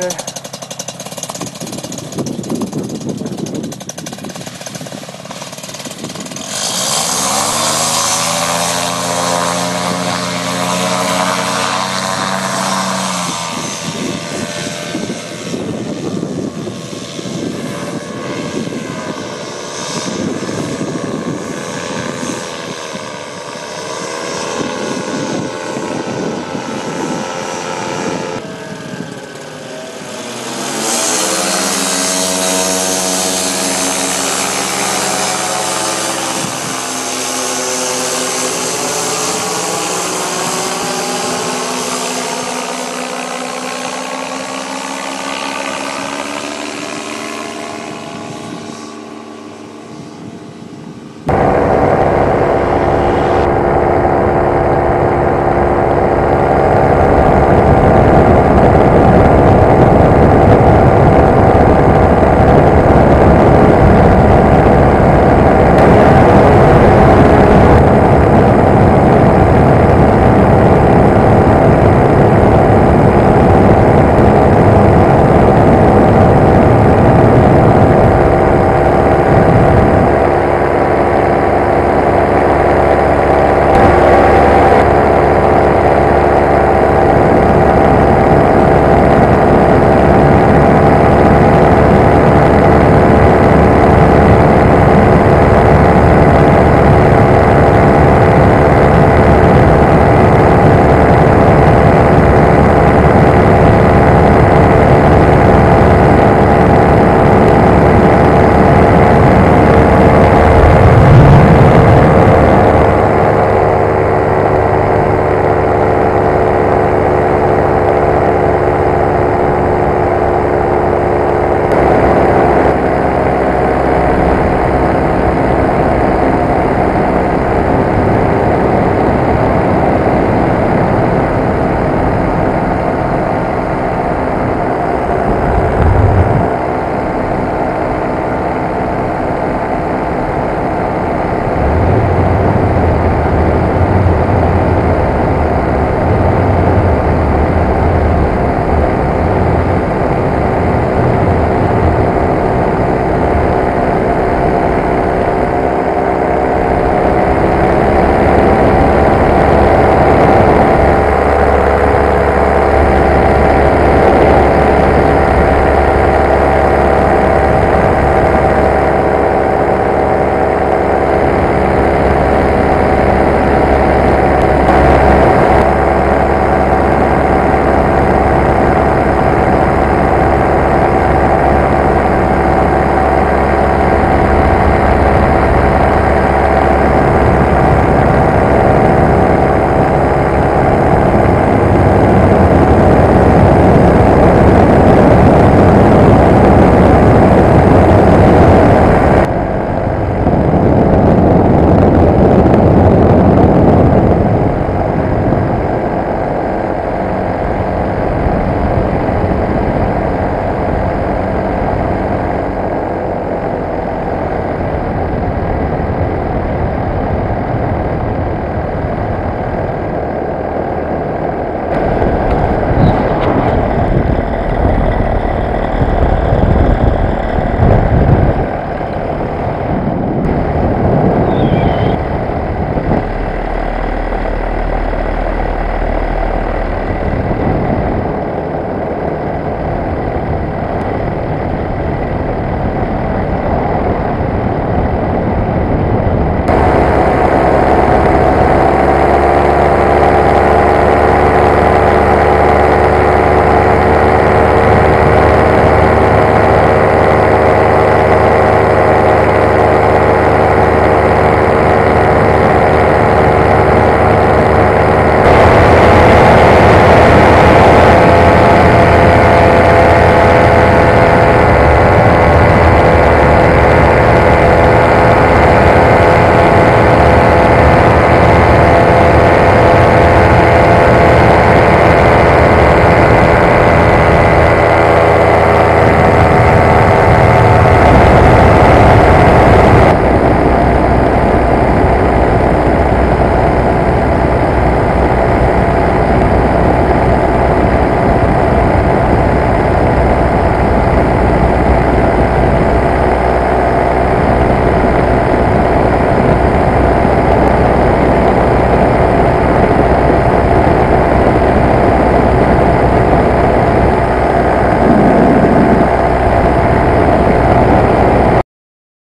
Okay.